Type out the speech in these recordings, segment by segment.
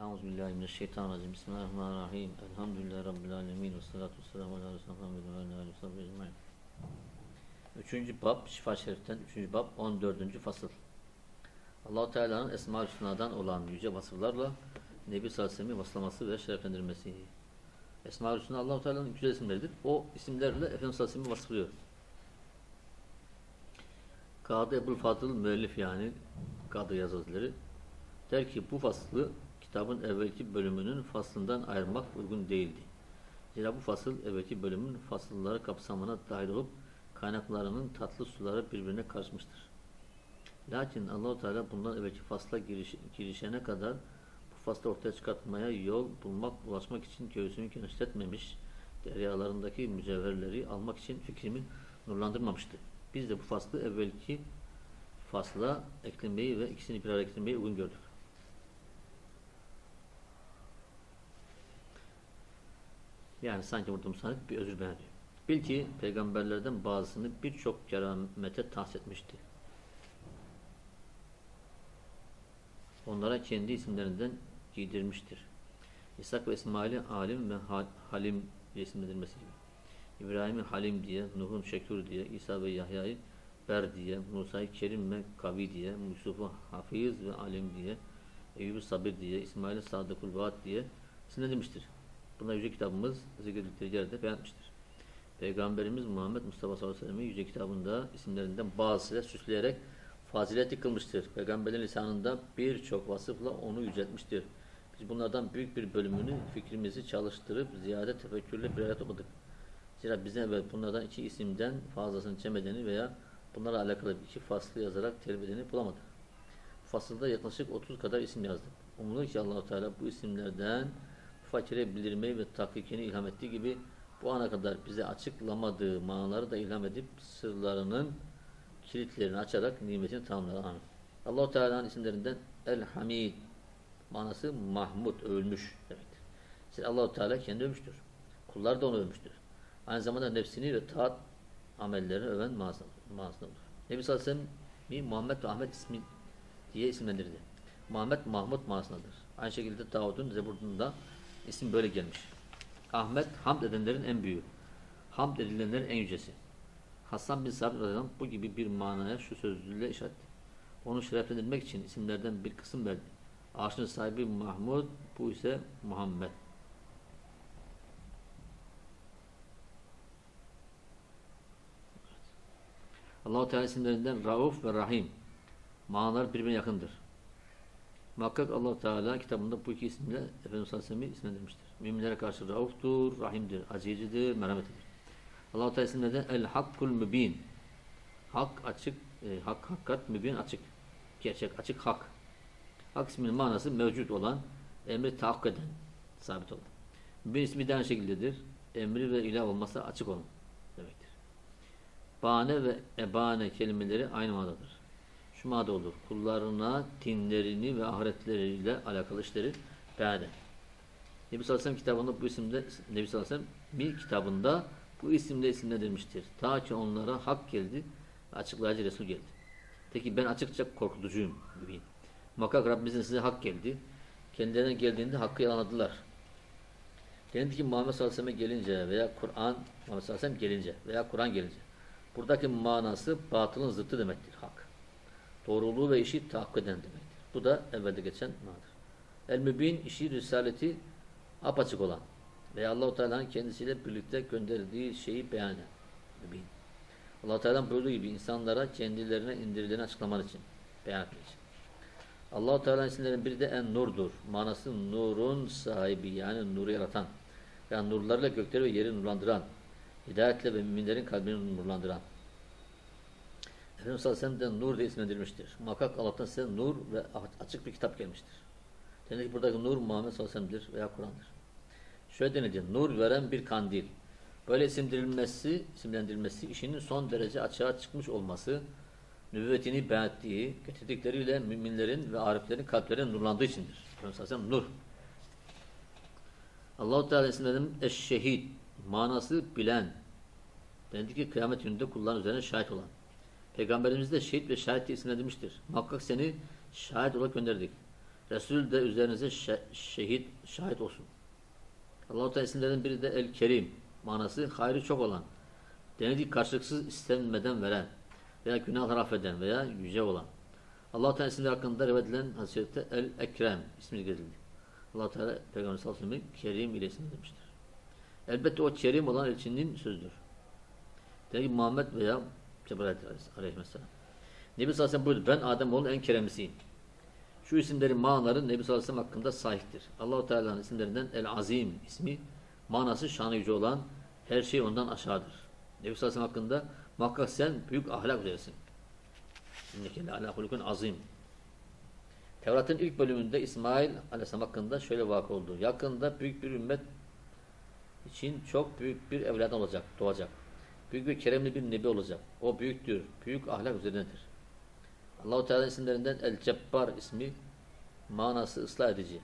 Euzubillahimineşşeytanirracim. Bismillahirrahmanirrahim. Elhamdülillahi Rabbil alemin. Ve salatu vesselamu ala ecmaîn. Üçüncü bab, Şifa Şerif'ten üçüncü bab, 14. fasıl. allah Teala'nın Esma-ül Hüsna'dan olan yüce vasıflarla Nebi Sallallahu vaslaması ve şereflendirmesi. Esma-ül Hüsna allah Teala'nın güzel isimleridir. O isimlerle Efendimiz Sallallahu vasıflıyor. Kadı Ebul Fadıl müellif yani Kadı Yazazları der ki bu faslı kitabın evvelki bölümünün faslından ayırmak uygun değildi. Zira bu fasıl evvelki bölümün fasılları kapsamına dahil olup kaynaklarının tatlı suları birbirine karışmıştır. Lakin Allahu Teala bundan evvelki fasla giriş, girişene kadar bu faslı ortaya çıkartmaya yol bulmak, ulaşmak için göğsünü genişletmemiş, deryalarındaki mücevherleri almak için fikrimi nurlandırmamıştı. Biz de bu faslı evvelki fasla eklemeyi ve ikisini bir araya getirmeyi uygun gördük. Yani sanki burada musanif bir özür beyan ediyor. Bil ki peygamberlerden bazısını birçok keramete tahsis etmişti. Onlara kendi isimlerinden giydirmiştir. İshak ve İsmail'i alim ve halim diye isimlendirmesi gibi. İbrahim'i halim diye, Nuh'un şekur diye, İsa ve Yahya'yı ber diye, Musa'yı kerim ve kavi diye, Yusuf'u hafiz ve alim diye, Eyyub'u sabir diye, İsmail'i sadıkul vaat diye isimlendirmiştir. Buna yüce kitabımız zikredildikleri yerde beyanmıştır. Peygamberimiz Muhammed Mustafa sallallahu aleyhi ve sellem'in yüce kitabında isimlerinden bazısıyla süsleyerek faziletli kılmıştır. Peygamberin lisanında birçok vasıfla onu yüceltmiştir. Biz bunlardan büyük bir bölümünü fikrimizi çalıştırıp ziyade tefekkürle bir araya topladık. Zira bizden evvel bunlardan iki isimden fazlasını çemedeni veya bunlarla alakalı iki faslı yazarak telif bulamadık. Bu fasılda yaklaşık 30 kadar isim yazdık. Umulur ki Allahu Teala bu isimlerden fakire bildirmeyi ve tahkikini ilham ettiği gibi bu ana kadar bize açıklamadığı manaları da ilham edip sırlarının kilitlerini açarak nimetini tamamlar. Amin. Allah-u Teala'nın isimlerinden El-Hamid manası Mahmud, övülmüş demektir. İşte Allah-u Teala kendi övmüştür. Kullar da onu övmüştür. Aynı zamanda nefsini ve taat amellerini öven manasındadır. Nebi sallallahu aleyhi ve Muhammed ve Ahmet ismi diye isimlendirdi. Muhammed Mahmud manasındadır. Aynı şekilde Davud'un Zebur'unda isim böyle gelmiş. Ahmet hamd edenlerin en büyüğü. Hamd edilenlerin en yücesi. Hasan bin Sabit Radyalan bu gibi bir manaya şu sözlüğüyle işaret Onu şereflendirmek için isimlerden bir kısım verdi. Arşın sahibi Mahmud, bu ise Muhammed. Allah-u Teala isimlerinden Rauf ve Rahim. Manalar birbirine yakındır. Muhakkak allah Teala kitabında bu iki isimle Efendimiz Aleyhisselam'ı isimlendirmiştir. Müminlere karşı rauftur, rahimdir, azizcidir, merhametlidir. allah Teala isimlerden El Hakkul Mübin. Hak açık, e, hak hakikat, mübin açık. Gerçek, açık hak. Hak isminin manası mevcut olan, emri tahakkuk eden, sabit olan. Mübin ismi de aynı şekildedir. Emri ve ilah olmasa açık olan demektir. Bane ve ebane kelimeleri aynı manadadır şu olur. Kullarına dinlerini ve ahiretleriyle alakalı işleri beyan eder. Nebi sallallahu aleyhi ve kitabında bu isimde Nebi sallallahu aleyhi ve bir kitabında bu isimle isimlendirmiştir. Ta ki onlara hak geldi açıklayıcı Resul geldi. Peki ben açıkça korkutucuyum gibiyim. Muhakkak Rabbimizin size hak geldi. Kendilerine geldiğinde hakkı yalanladılar. Denildi ki Muhammed sallallahu aleyhi ve gelince veya Kur'an Muhammed sallallahu aleyhi ve gelince veya Kur'an gelince buradaki manası batılın zıttı demektir hak doğruluğu ve işi tahakkuk eden demektir. Bu da evvelde geçen manadır. El-Mübin işi risaleti apaçık olan ve Allah-u Teala'nın kendisiyle birlikte gönderildiği şeyi beyan eden. Mübin. Allah-u Teala'nın buyurduğu gibi insanlara kendilerine indirileni açıklaman için, beyan etmek için. Allah-u Teala'nın isimlerinin biri de en-nurdur. Manası nurun sahibi yani nuru yaratan. Yani nurlarla gökleri ve yeri nurlandıran, hidayetle ve müminlerin kalbini nurlandıran. Efendimiz sallallahu aleyhi ve sellem de nur diye isimlendirilmiştir. Muhakkak Allah'tan size nur ve açık bir kitap gelmiştir. Demek ki buradaki nur Muhammed sallallahu aleyhi ve sellem'dir veya Kur'an'dır. Şöyle denildi, nur veren bir kandil. Böyle isimlendirilmesi, isimlendirilmesi işinin son derece açığa çıkmış olması, nübüvvetini beyan ettiği, getirdikleriyle müminlerin ve ariflerin kalplerinin nurlandığı içindir. Efendimiz sallallahu aleyhi ve sellem nur. Allah-u Teala isimlerinin eşşehid, manası bilen, denildi ki kıyamet gününde kulların üzerine şahit olan. Peygamberimiz de şehit ve şahit diye isimlendirmiştir. Muhakkak seni şahit olarak gönderdik. Resul de üzerinize şe- şehit, şahit olsun. Allah-u Teala isimlerden biri de El Kerim. Manası hayrı çok olan. Denedik karşılıksız istenmeden veren veya günahlar affeden veya yüce olan. Allah-u Teala isimleri hakkında rivayet edilen hadis-i El Ekrem ismi getirildi. Allah Teala Peygamber sallallahu aleyhi ve sellem Kerim ile isimlendirmiştir. Elbette o Kerim olan elçinin sözüdür. Demek ki Muhammed veya Cebrail aleyhisselam. Nebi sallallahu aleyhi ve sellem buyurdu. Ben Ademoğlu en keremlisiyim. Şu isimlerin manaları Nebi sallallahu aleyhi ve sellem hakkında sahiptir. Allahu Teala'nın isimlerinden El Azim ismi manası şanı yüce olan her şey ondan aşağıdır. Nebi sallallahu aleyhi ve sellem hakkında muhakkak sen büyük ahlak üzeresin. İnneke le ala azim. Tevrat'ın ilk bölümünde İsmail Aleyhisselam hakkında şöyle vakı oldu. Yakında büyük bir ümmet için çok büyük bir evlat olacak, doğacak. Büyük bir keremli bir nebi olacak. O büyüktür, büyük ahlak üzerindedir. Allahu Teala isimlerinden El Cebbar ismi manası ıslah edici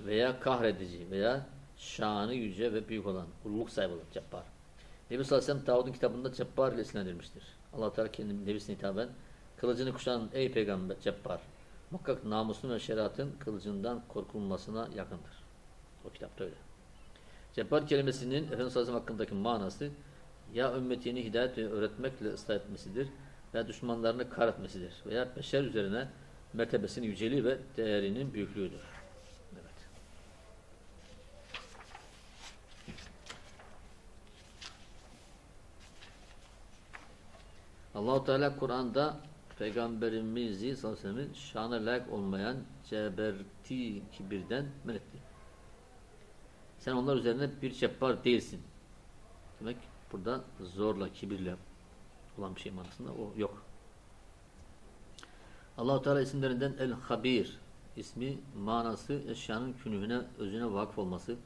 veya kahredici veya şanı yüce ve büyük olan, ululuk sahibi olan Cebbar. Nebi sallallahu aleyhi ve sellem kitabında Cebbar ile isimlendirmiştir. Allah Teala kendi nebisine hitaben kılıcını kuşan ey peygamber Cebbar muhakkak namusun ve şeriatın kılıcından korkulmasına yakındır. O kitapta öyle. Cebbar kelimesinin Efendimiz sallallahu aleyhi ve sellem hakkındaki manası ya ümmetini hidayet öğretmekle ıslah etmesidir veya düşmanlarını kahretmesidir veya beşer üzerine mertebesinin yüceliği ve değerinin büyüklüğüdür. Evet. Allahu Teala Kur'an'da Peygamberimizi sallallahu aleyhi ve sellem'in şanı layık olmayan ceberti kibirden men etti. Sen onlar üzerine bir cebbar değilsin. Demek burada zorla, kibirle olan bir şey manasında o yok. Allahu Teala isimlerinden El Habir ismi manası eşyanın künhüne, özüne vakıf olması,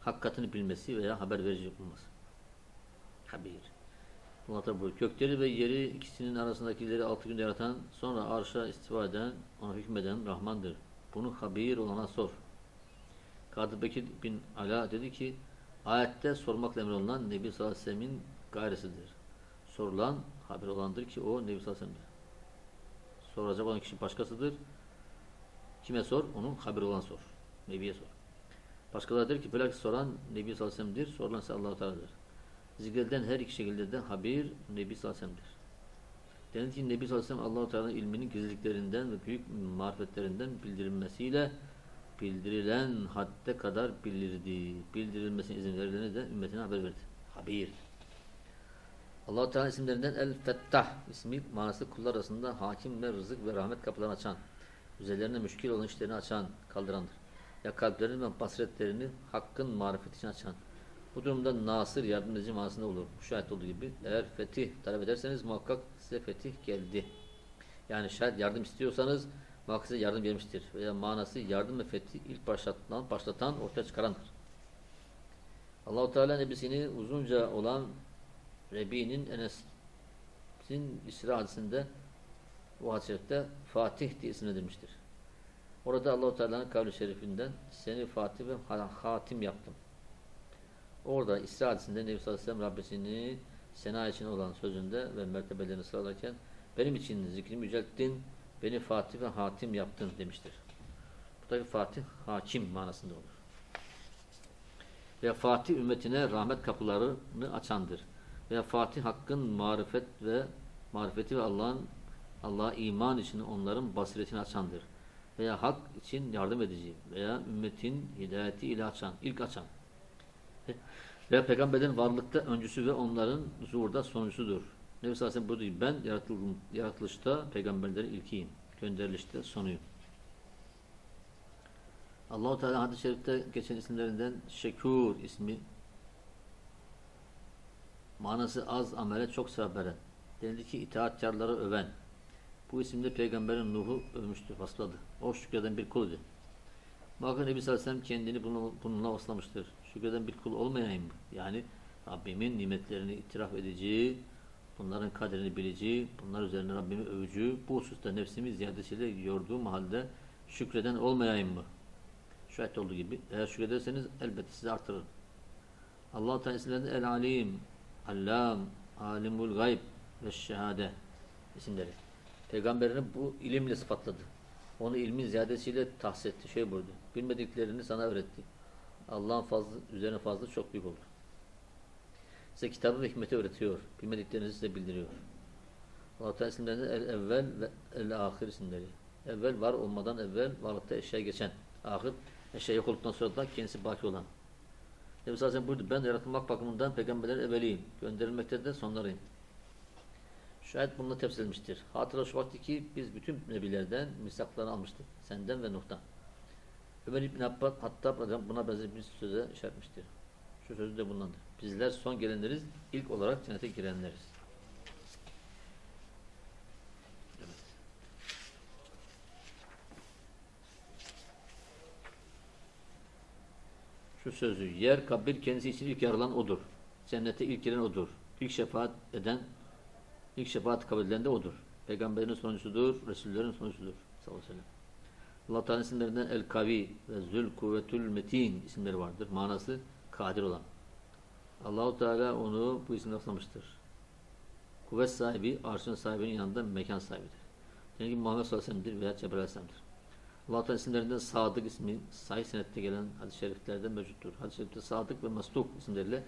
hakikatini bilmesi veya haber verici olması. Habir. Allah Teala buyuruyor. Gökleri ve yeri ikisinin arasındakileri altı günde yaratan, sonra arşa istiva eden, ona hükmeden Rahmandır. Bunu habir olana sor. Kadı Bekir bin Ala dedi ki, ayette sormakla emrolunan Nebi sallallahu aleyhi ve sellemin gayresidir. Sorulan haber olandır ki o Nebi sallallahu aleyhi ve sellem'dir. Soracak olan kişi başkasıdır. Kime sor? Onun haberi olan sor. Nebiye sor. Başkaları der ki bilakis soran Nebi sallallahu aleyhi ve sellem'dir. Sorulan ise Allah-u Teala'dır. Zikredilen her iki şekilde de habir Nebi sallallahu aleyhi ve sellem'dir. Denildi ki Nebi sallallahu aleyhi ve sellem Allah-u Teala'nın ilminin gizliliklerinden ve büyük marifetlerinden bildirilmesiyle bildirilen hadde kadar bilirdi. Bildirilmesine izin verilene de ümmetine haber verdi. Habir. Allah-u Teala isimlerinden El-Fettah ismi manası kullar arasında hakim ve rızık ve rahmet kapılarını açan, üzerlerine müşkil olan işlerini açan, kaldırandır. Ya kalplerini ve basiretlerini hakkın marifeti için açan. Bu durumda nasır yardımcı manasında olur. Müşahit olduğu gibi. Eğer fetih talep ederseniz muhakkak size fetih geldi. Yani şayet yardım istiyorsanız size yardım gelmiştir. Veya manası yardım ve fethi ilk başlatan, başlatan ortaya çıkarandır. Allahu Teala nebisini uzunca olan Rebi'nin Enes'in İsra hadisinde o hadisette Fatih diye isimlendirmiştir. Orada Allahu Teala'nın kavli şerifinden seni Fatih ve Hatim yaptım. Orada İsra hadisinde Nebi sallallahu aleyhi Rabbisini sena için olan sözünde ve mertebelerini sıralarken benim için zikrimi yücelttin, beni Fatih ve Hatim yaptın demiştir. Buradaki Fatih hakim manasında olur. Ve Fatih ümmetine rahmet kapılarını açandır. Ve Fatih hakkın marifet ve marifeti ve Allah'ın Allah'a iman için onların basiretini açandır. Veya hak için yardım edici veya ümmetin hidayeti ile açan, ilk açan. Ve peygamberin varlıkta öncüsü ve onların zuhurda sonuncusudur. Nebi sallallahu aleyhi ve sellem ben yaratıldım, yaratılışta peygamberlerin ilkiyim. Gönderilişte sonuyum. Allahu Teala hadis-i şerifte geçen isimlerinden Şekur ismi manası az amele çok sevap veren. Denildi ki itaatkarları öven. Bu isimde peygamberin Nuh'u övmüştür, vasladı. O şükreden bir kul idi. Muhakkak Nebi sallallahu aleyhi ve sellem kendini bununla, bununla. Şükreden bir kul olmayayım? Yani Rabbimin nimetlerini itiraf edici, bunların kaderini bilici, bunlar üzerine Rabbimi övücü, bu hususta nefsimi ziyadesiyle yorduğum halde şükreden olmayayım mı? Şahit olduğu gibi. Eğer şükrederseniz elbette sizi artırır. Allah-u Teala isimlerinde El-Alim, Allam, Alimul Gayb ve Şehade isimleri. Peygamberini bu ilimle sıfatladı. Onu ilmin ziyadesiyle tahsis etti. Şey buyurdu. Bilmediklerini sana öğretti. Allah'ın fazla, üzerine fazla çok büyük oldu. Size kitabı ve hikmeti öğretiyor. Bilmediklerinizi size bildiriyor. Allah Teala isimlerinden el evvel ve el ahir isimleri. Evvel var olmadan evvel varlıkta eşya geçen. Ahir eşya yok olduktan sonra da kendisi baki olan. Nebi Sallallahu buyurdu. Ben yaratılmak bakımından peygamberlerin evveliyim. Gönderilmekte de sonlarıyım. Şayet bununla tefsir edilmiştir. Hatıra şu vakti ki biz bütün nebilerden misaklarını almıştık. Senden ve Nuh'tan. Ömer İbn Abbas hatta buna benzer bir söze işaretmiştir. Şu sözü de bundandır. Bizler son gelenleriz, ilk olarak cennete girenleriz. Şu sözü, yer kabir kendisi için ilk yaralan odur. Cennete ilk giren odur. İlk şefaat eden, ilk şefaat kabul edilen de odur. Peygamberin sonuncusudur, Resullerin sonuncusudur. Sallallahu aleyhi Teala isimlerinden El Kavi ve Zül Kuvvetül Metin isimleri vardır. Manası kadir olan. Allahu Teala onu bu isimle aslamıştır. Kuvvet sahibi, arşın sahibinin yanında mekan sahibidir. Yani Muhammed sallallahu veya Cebrail aleyhisselam'dır. Allah Teala isimlerinden Sadık ismi sahih senette gelen hadis-i şeriflerde mevcuttur. Hadis-i şerifte Sadık ve Mastuk isimleriyle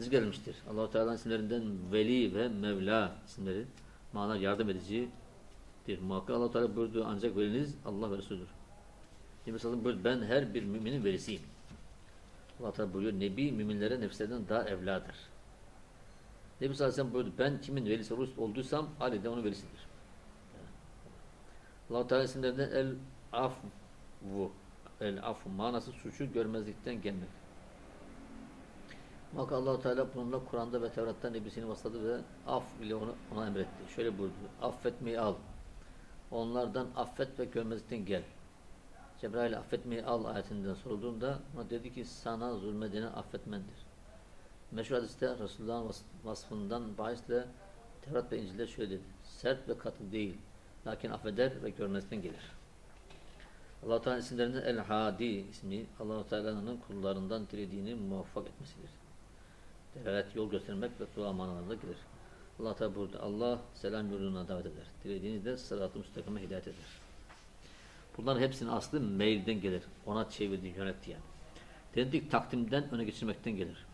zikredilmiştir. Allah Teala'nın isimlerinden Veli ve Mevla isimleri mana yardım edicidir. Muhakkak Allah Teala buyurdu ancak veliniz Allah ve Resulüdür. Sallallahu buyurdu ben her bir müminin velisiyim. Allah Teala buyuruyor Nebi müminlere nefslerden daha evladır. Nebi Sallallahu Aleyhi buyurdu ben kimin velisi olduysam Ali de onun velisidir. Allah Teala isimlerinden el afvu el afu manası suçu görmezlikten gelmek. Maka allah Teala bununla Kur'an'da ve Tevrat'ta Nebisini vasladı ve af ile onu, ona emretti. Şöyle buyurdu. Affetmeyi al. Onlardan affet ve görmezlikten gel. Cebrail affetmeyi al ayetinden sorulduğunda ona dedi ki sana zulmedeni affetmendir. Meşhur hadiste Resulullah'ın vasfından bahisle Tevrat ve İncil'de şöyle dedi. Sert ve katı değil. Lakin affeder ve görmezlikten gelir. allah Teala isimlerinden El-Hadi ismi allah Teala'nın kullarından dilediğini muvaffak etmesidir. Delalet yol göstermek ve dua manalarında gelir. Allah Teala burada Allah selam yoluna davet eder. Dilediğini de sırat-ı müstakime hidayet eder. Bunların hepsinin aslı mailden gelir. Ona çevirdi, yönetti yani. Dedik takdimden öne geçirmekten gelir.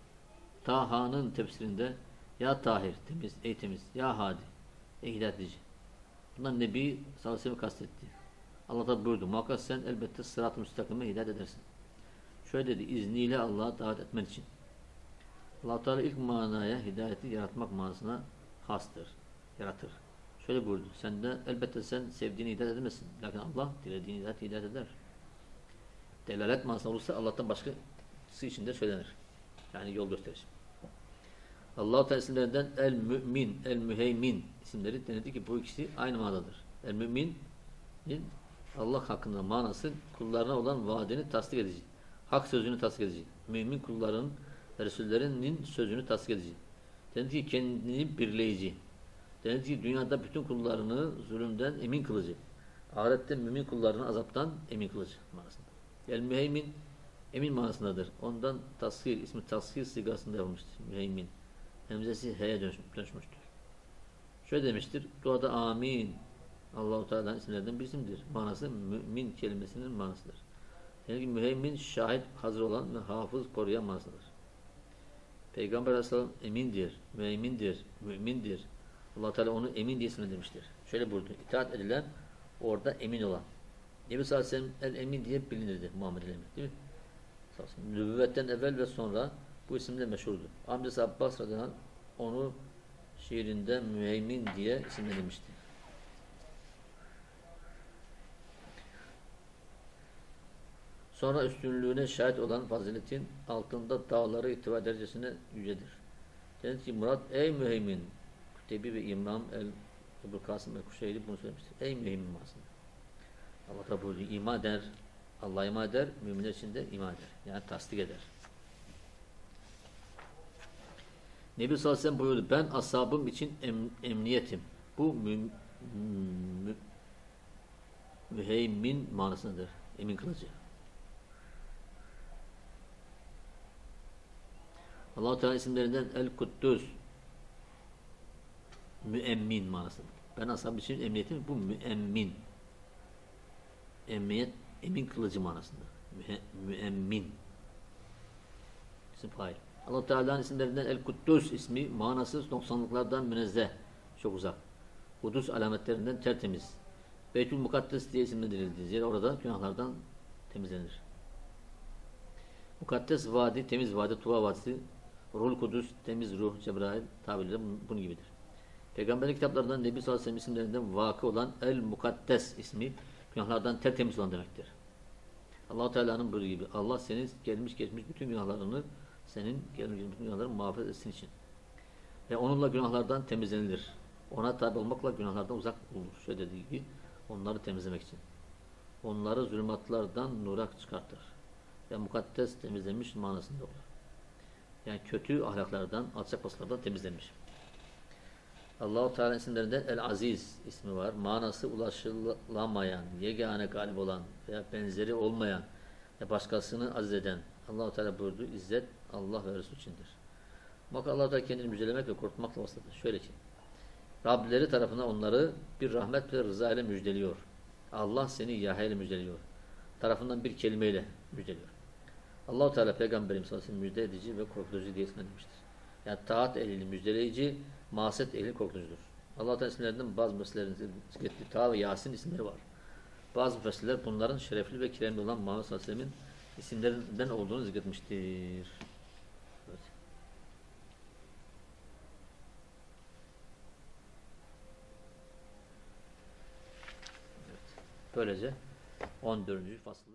Taha'nın tefsirinde ya Tahir, temiz, ey temiz, ya Hadi, ey hidayet edici. Bunlar Nebi sallallahu aleyhi kastetti. Allah da buyurdu. Muhakkak sen elbette sırat-ı müstakime hidayet edersin. Şöyle dedi. izniyle Allah'a davet etmen için. allah Teala ilk manaya hidayeti yaratmak manasına hastır. Yaratır. Şöyle buyurdu. Sen de elbette sen sevdiğini hidayet edemezsin. Lakin Allah dilediğini hidayet, hidayet eder. Delalet manası olursa Allah'tan başkası için de söylenir. Yani yol gösterir. Allah Teala isimlerinden el mümin, el müheymin isimleri denildi ki bu ikisi aynı manadadır. El müminin Allah hakkında manası kullarına olan vaadini tasdik edici. Hak sözünü tasdik edici. Mümin kulların Resullerinin sözünü tasdik edici. Denildi ki kendini birleyici. Denildi ki dünyada bütün kullarını zulümden emin kılıcı. Ahirette mümin kullarını azaptan emin kılıcı manasında. El müheymin emin manasındadır. Ondan tasvir, ismi tasvir sigasında yapılmıştır. Müheymin. Hemzesi H'ye dönüşmüştür. Şöyle demiştir. Duada amin. Allahu Teala'nın isimlerinden bir. Manası mümin kelimesinin manasıdır. Yani müheymin şahit hazır olan ve hafız koruyan manasıdır. Peygamber Aleyhisselam emindir, mümindir, mümindir. Allah Teala onu emin diye isimlendirmiştir. Şöyle buyurdu. İtaat edilen orada emin olan. Nebi sallallahu aleyhi ve sellem el emin diye bilinirdi Muhammed el emin. Değil mi? Nübüvvetten evvel ve sonra bu isimle meşhurdu. Amcası Abbas radıyallahu onu şiirinde müheymin diye isimlendirmişti. Sonra üstünlüğüne şahit olan faziletin altında dağları itibar derecesine yücedir. Dedi ki Murat ey müheymin Kutebi ve İmam el Ebu Kasım ve Kuşeyri bunu söylemiştir. Ey müheymin masında. Allah buyuruyor. iman eder. Allah iman eder. Müminler için de iman eder. Yani tasdik eder. Nebi sallallahu aleyhi ve sellem buyurdu. Ben ashabım için em, emniyetim. Bu mü, mü, müheymin manasındadır. Emin kılıcı. allah Teala isimlerinden El Kuddüs müemmin manasıdır. Ben ashab için emniyetim bu müemmin. Emniyet, emin kılıcı manasında. Müemmin. İsim fail. allah Teala'nın isimlerinden El-Kuddus ismi manası noksanlıklardan münezzeh. Çok uzak. Kudüs alametlerinden tertemiz. Beytül Mukaddes diye isimlendirildi. Zira orada günahlardan temizlenir. Mukaddes vadi, temiz vadi, Tuva vadisi, Ruhul Kudüs, temiz ruh, Cebrail tabirleri bunun gibidir. Peygamberin kitaplarından Nebi sallallahu aleyhi ve sellem isimlerinden vakı olan El Mukaddes ismi günahlardan tertemiz olan demektir. allah Teala'nın buyruğu gibi Allah senin gelmiş geçmiş bütün günahlarını senin gelmiş geçmiş günahlarını muhafaza etsin için. Ve onunla günahlardan temizlenilir. Ona tabi olmakla günahlardan uzak olur. Şöyle dediği gibi onları temizlemek için. Onları zulümatlardan nura çıkartır. Ve mukaddes temizlenmiş manasında olur. Yani kötü ahlaklardan, alçak paslardan temizlenmiş. Allahu Teala isimlerinden El Aziz ismi var. Manası ulaşılamayan, yegane galip olan veya benzeri olmayan ve başkasını aziz eden. Allahu Teala buyurdu. İzzet Allah ve Resul içindir. Bak Allah Teala kendini müjdelemek ve korkutmakla vasıtadır. Şöyle ki Rableri tarafına onları bir rahmet ve rıza ile müjdeliyor. Allah seni Yahya ile müjdeliyor. Tarafından bir kelimeyle müjdeliyor. Allahu Teala peygamberim sallallahu müjde edici ve korkutucu diye isimlenmiştir. Yani taat ehli müjdeleyici, maset ehli korkutucudur. Allah Teala isimlerinden bazı meselelerin zikrettiği Ta ve Yasin isimleri var. Bazı müfessirler bunların şerefli ve kiremli olan Muhammed sallallahu aleyhi ve sellemin isimlerinden olduğunu zikretmiştir. Evet. Böylece 14. faslı